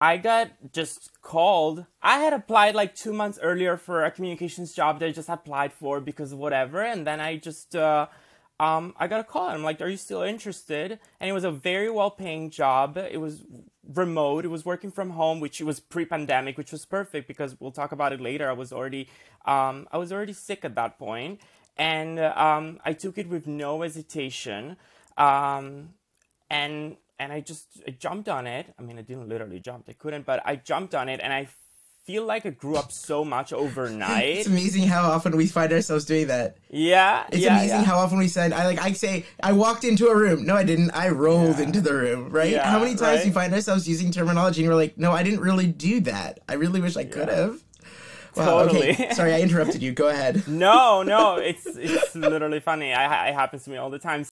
I got just called. I had applied like two months earlier for a communications job that I just applied for because of whatever, and then I just uh, um, I got a call. I'm like, "Are you still interested?" And it was a very well-paying job. It was remote. It was working from home, which was pre-pandemic, which was perfect because we'll talk about it later. I was already um, I was already sick at that point, and um, I took it with no hesitation. Um, and and I just I jumped on it. I mean, I didn't literally jump; I couldn't, but I jumped on it, and I feel like I grew up so much overnight. it's amazing how often we find ourselves doing that. Yeah, It's yeah, amazing yeah. how often we said, "I like." I say, "I walked into a room." No, I didn't. I rolled Yeah. into the room. Right? Yeah, how many times right? we find ourselves using terminology and we're like, "No, I didn't really do that. I really wish I could have." Wow, Okay. Totally. Sorry, I interrupted you. Go ahead. no, no, it's it's literally funny. I, it happens to me all the time.